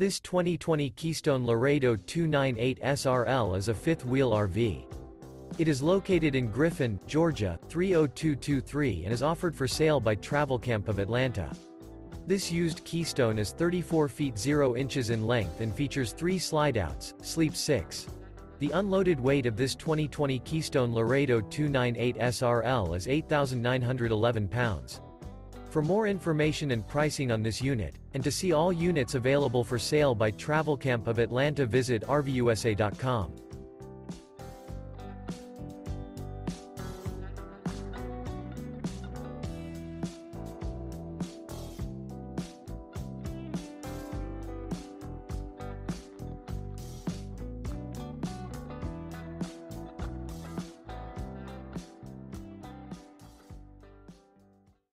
This 2020 Keystone Laredo 298 SRL is a fifth-wheel RV. It is located in Griffin, Georgia, 30223 and is offered for sale by Travelcamp of Atlanta. This used Keystone is 34 feet 0 inches in length and features three slide-outs, sleep 6. The unloaded weight of this 2020 Keystone Laredo 298 SRL is 8,911 pounds. For more information and pricing on this unit, and to see all units available for sale by Travelcamp of Atlanta visit RVUSA.com.